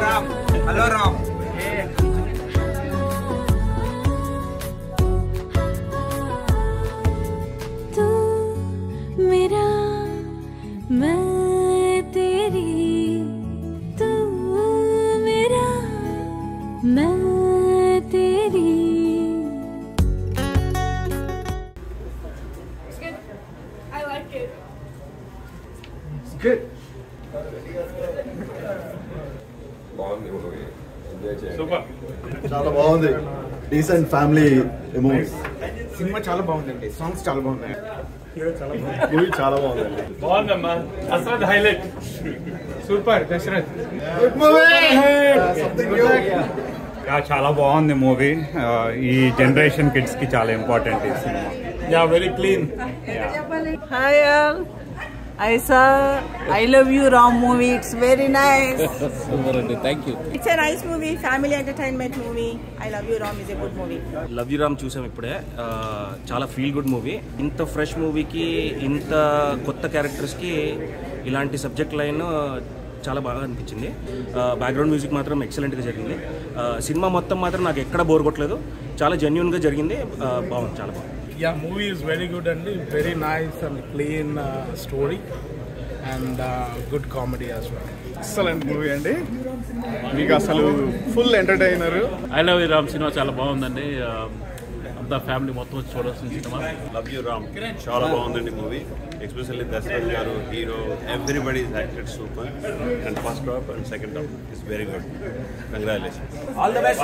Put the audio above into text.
Ram. Hello, Ram. It's good. I like it. It's good. చాలా బాగుంది. Decent family ఎమోస్ cinema చాలా బాగుందండి. Songs చాలా బాగున్నాయి. మూవీ చాలా బాగుందండి. బాగుందమ్మా. అసలు హైలైట్ సూపర్. దశరథ్ చాలా బాగుంది మూవీ ఈ జనరేషన్ కిడ్స్కి చాలా ఇంపార్టెంట్ ఈ cinema. Yeah very clean Hi all. I saw I Love You Ram movie. It's very nice. It's a nice movie, family entertainment movie. I Love You Ram is a good movie. Love you Ram చూసాం ఇప్పుడే చాలా feel good movie ఇంత fresh మూవీకి ఇంత కొత్త క్యారెక్టర్స్కి ఇలాంటి subject line చాలా బాగా అనిపించింది బ్యాక్గ్రౌండ్ మ్యూజిక్ మాత్రం ఎక్సలెంట్గా జరిగింది సినిమా మొత్తం మాత్రం నాకు ఎక్కడ బోర్ కొట్టలేదు చాలా జెన్యున్గా జరిగింది బాగుంది చాలా బాగుంది yeah movie is very good అండి very nice and clean story and good comedy as well excellent movie అండి. మీకు అసలు full entertainer I love you Ram cinema చాలా బాగుందండి. ఆ, అంతా ఫ్యామిలీ మొత్తం వచ్చి చూడాల్సిన సినిమా లవ్ యూ రామ్ చాలా బాగుందండి మూవీ ఎస్పెషల్లీ దశరథ్ గారు hero everybody is acted super and first half and second half is very good congratulation all the best